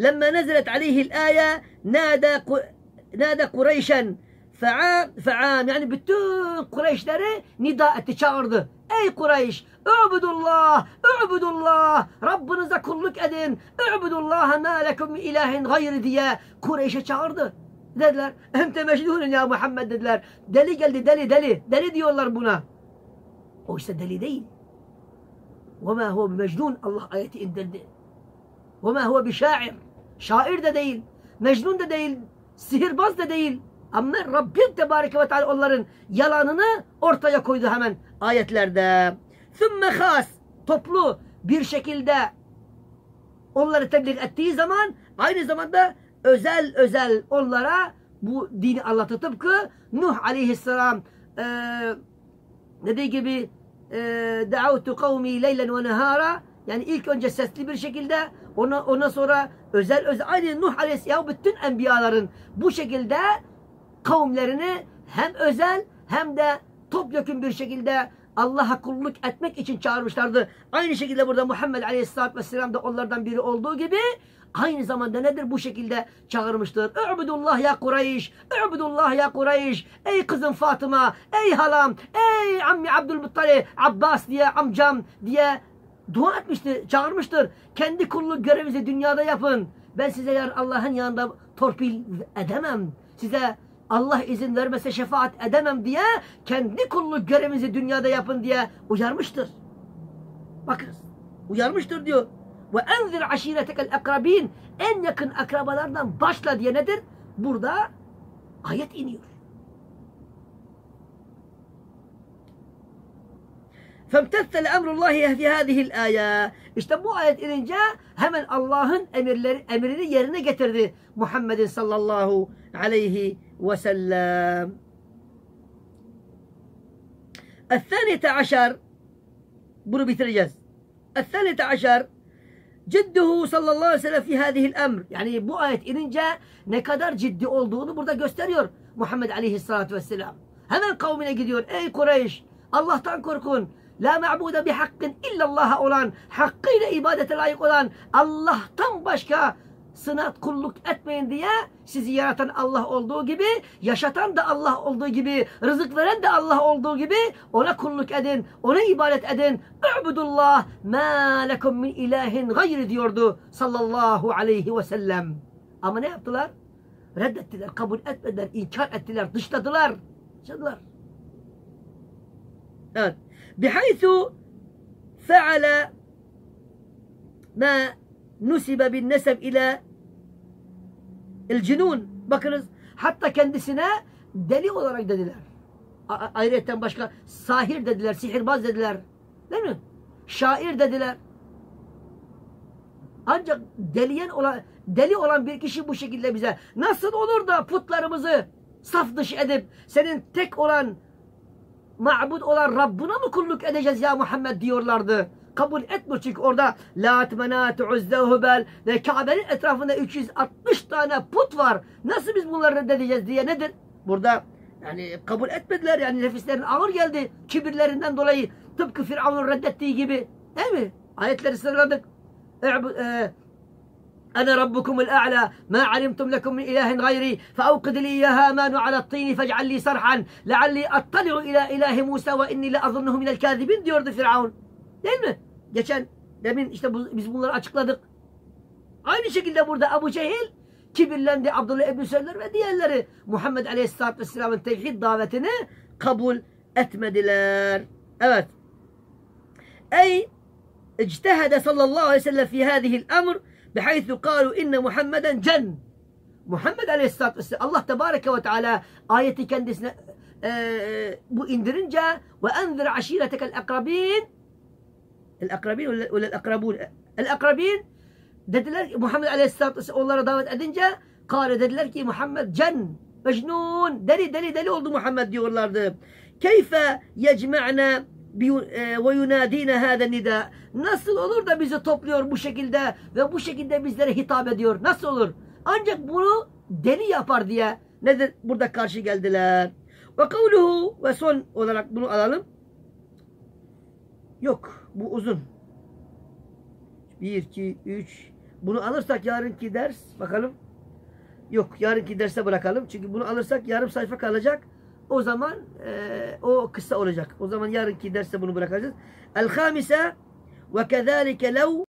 لما نزلت عليه الآية نادى نادى قريشا فعام فعام يعني بتون قريش داري نداء تشارد أي قريش اعبدوا الله اعبدوا الله ربنا زكرلك أدين اعبدوا الله ما لكم إله غير ديا قريش تشارد dediler. Hem de mecnun ya Muhammed دلي Deli دلي دلي deli. Deli diyorlar buna. Oysa deli değil. Ve ma huve mecnun Allah ayeti indirdi. Ve ma huve bi. şair de değil, mecnun da değil, sihirbaz da değil. Ama Rabbim Tebareke ve Teala onların yalanını ortaya koydu hemen ayetlerde. ثُمَّ خاص toplu bir şekilde onları tebliğ ettiği zaman aynı zamanda özel özel onlara bu dini anlattı. Tıpkı Nuh aleyhisselam eee dediği gibi da'avtu kavmi leylen ve nehara yani ilk önce sesli bir şekilde ona ona sonra özel özel aynı Nuh Aleyhisselam bütün enbiyaların bu şekilde kavimlerini hem özel hem de topyekun bir şekilde Allah'a kulluk etmek için çağırmışlardı. Aynı şekilde burada Muhammed Aleyhisselatü Vesselam da onlardan biri olduğu gibi aynı zamanda nedir bu şekilde çağırmıştır. Übudullah ya Kureyş, Übudullah ya Kureyş, ey kızım Fatıma, ey halam, ey ammi Abdülmuttalib, Abbas diye amcam diye dua etmiştir, çağırmıştır. Kendi kulluk görevinizi dünyada yapın. Ben size yarın Allah'ın yanında torpil edemem. Size Allah izin vermese şefaat edemem diye kendi kulluk görevinizi dünyada yapın diye uyarmıştır. Bakınız. Uyarmıştır diyor. Ve enzir aşiretekel akrabin. En yakın akrabalardan başla diye nedir? Burada ayet iniyor. Femtethel emrullahi yehdi hadihil aya. İşte bu ayet inince hemen Allah'ın emirleri, emrini yerine getirdi Muhammed'in sallallahu aleyhi ve sellem. El-Thanite Aşar bunu bitireceğiz. El-Thanite Aşar sallallahu aleyhi ve sellem fi hadihil emr. Yani bu ayet inince ne kadar ciddi olduğunu burada gösteriyor Muhammed aleyhissalatü vesselam. Hemen kavmine gidiyor. Ey Kureyş Allah'tan korkun. La ma'bude bi hakkın illallah olan, hakkıyla ibadete layık olan Allah'tan başka sınat kulluk etmeyin diye sizi yaratan Allah olduğu gibi, yaşatan da Allah olduğu gibi, rızık veren de Allah olduğu gibi ona kulluk edin, ona ibadet edin. Ubudullah ma lekum min ilahin gayri diyordu sallallahu aleyhi ve sellem. Ama ne yaptılar? Reddettiler, kabul etmediler, inkar ettiler, dışladılar. Dışladılar. Evet. بحيث فعل ما نسب بالنسب إلى الجنون bakınız hatta kendisine deli olarak dediler. A- ayrıca başka sahir dediler, sihirbaz dediler. Değil mi? Şair dediler. Ancak deliyen olan deli olan bir kişi bu şekilde bize nasıl olur da putlarımızı saf dışı edip senin tek olan ma'bud olan Rabbuna mı kulluk edeceğiz ya Muhammed diyorlardı. Kabul etmiyor çünkü orada Lat, Menat, Uzze, Hubel ve Kabe'nin etrafında 360 tane put var. Nasıl biz bunları reddedeceğiz diye nedir? Burada yani kabul etmediler yani nefislerin ağır geldi kibirlerinden dolayı tıpkı Firavun'un reddettiği gibi. Değil mi? Ayetleri sıraladık. أنا ربكم الأعلى ما علمتم لكم من إله غيري فأوقد لي يا هامان على الطين فاجعل لي صرحا لعلي أطلع إلى إله موسى وإني لأظنه من الكاذبين diyordu Firavun. Değil mi? Geçen demin işte bu, biz bunları açıkladık. Aynı şekilde burada Abu Cehil kibirlendi Abdullah İbni Seller ve diğerleri Muhammed Aleyhisselatü Vesselam'ın tevhid davetini kabul etmediler. Evet. Ey اجتهد صلى الله عليه وسلم في هذه الأمر بحيث قالوا إن محمدا جن. محمد عليه الصلاة والسلام الله تبارك وتعالى آيتي كندس بإندرنجا آه، آه، وأنذر عشيرتك الأقربين. الأقربين ولا الأقربون؟ الأقربين. محمد عليه الصلاة والسلام الله رضاوة أدنجا قال ددلك محمد جن. مجنون. دلي دلي دلي أولد محمد ديور كيف يجمعنا ve yunadine hâde nida. Nasıl olur da bizi topluyor bu şekilde ve bu şekilde bizlere hitap ediyor? Nasıl olur? Ancak bunu deli yapar diye nedir? Burada karşı geldiler. Ve kavluhu ve son olarak bunu alalım. Yok bu uzun. 1, 2, 3, Bunu alırsak yarınki ders bakalım. Yok yarınki derse bırakalım. Çünkü bunu alırsak yarım sayfa kalacak. O zaman e, o kısa olacak. O zaman yarınki derste bunu bırakacağız. El-Hamise ve kezalike lev